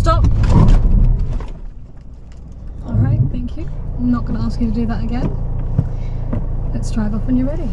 stop. Alright, thank you. I'm not going to ask you to do that again. Let's drive off when you're ready.